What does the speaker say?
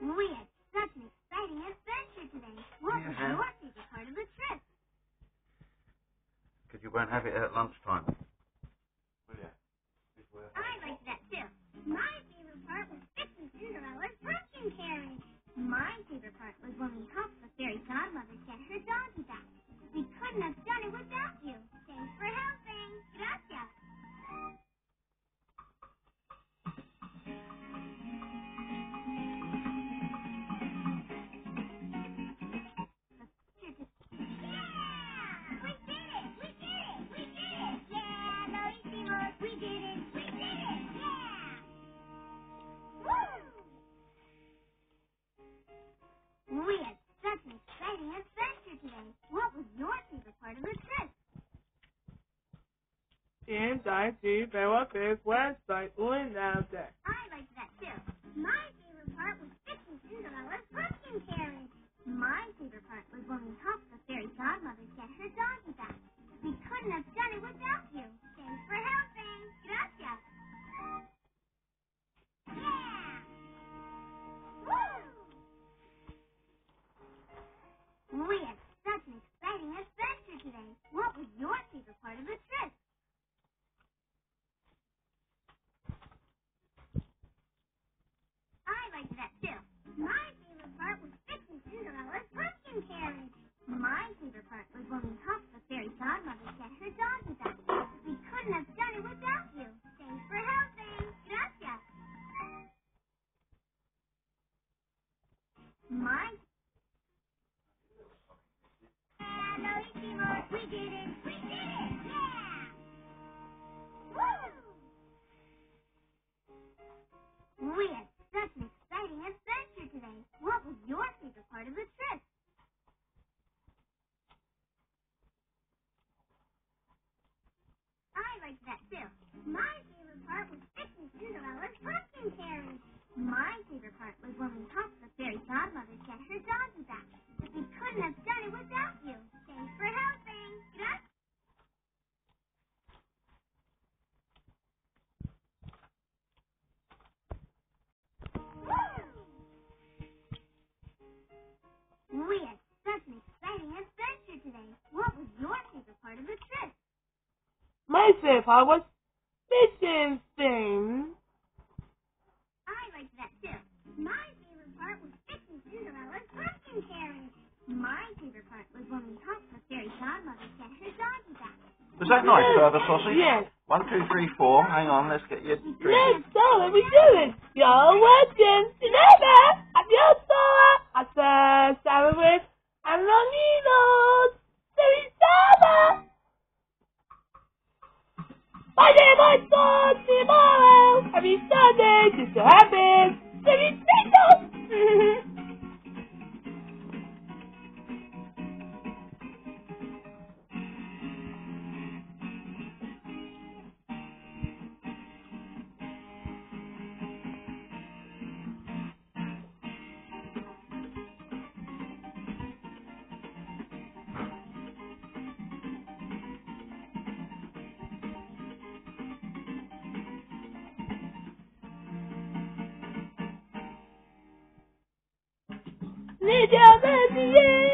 We had such an exciting adventure today. What was your favorite part of the trip? Because you won't have it at lunchtime. time to Farewell Fair's website on Nasdaq. I liked that too. My favorite part was fixing Cinderella's pumpkin carriage. My favorite part was when we helped the fairy godmother get her doggy back. We couldn't have done it without you. Thanks for helping. Gracias. Yeah! Woo! We have We did it. We did it. Yeah. Woo! We had such an exciting adventure today. What was your favorite part of the trip? I liked that too. My favorite part was fixing Cinderella's pumpkin. My favorite part was when we helped My favorite part was fishing things. I liked that too. My favorite part was fixing Cinderella's pumpkin carriage. My favorite part was when we helped the fairy godmother get her doggy back. Was that nice, further sausage? Yes. One, two, three, four. Hang on, let's get your drink. Let's go, let me do it. You're watching My son tomorrow. Happy Sunday, just so happy. 你家的眼